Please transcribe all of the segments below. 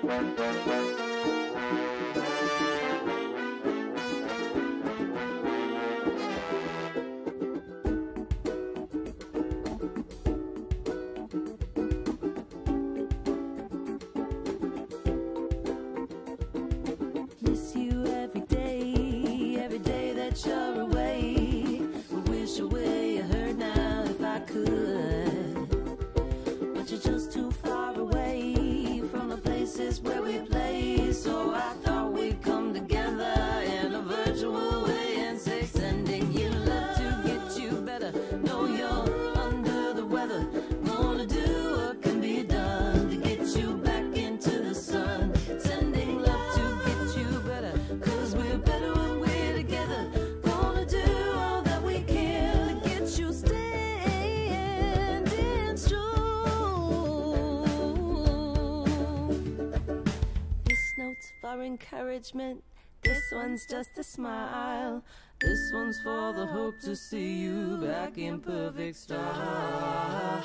Thank you. encouragement. This one's just a smile. This one's for the hope to see you back in perfect style.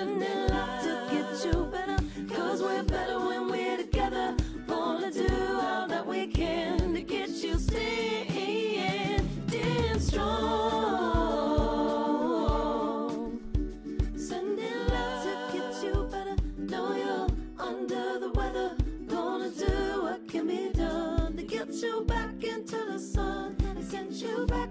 passion and love to get you better. Cause we're better when we're together. Gonna do all that we can to get you staying strong. Sending love to get you better. Know you're under the weather. Gonna do what can be done to get you back into the sun. And send you back